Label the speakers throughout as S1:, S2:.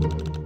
S1: you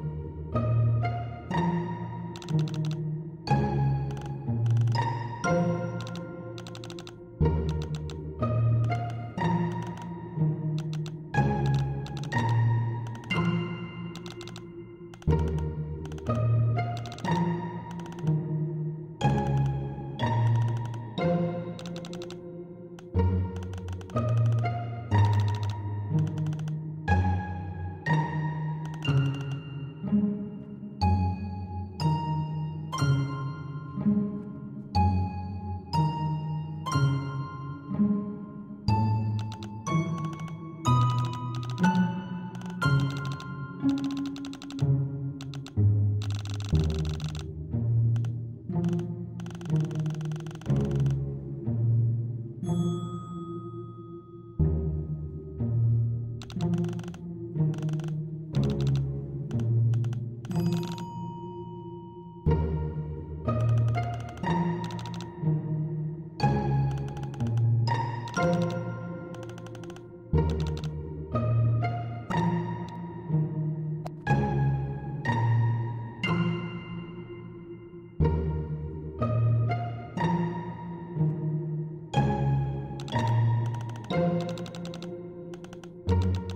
S1: Thank you.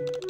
S1: Thank you.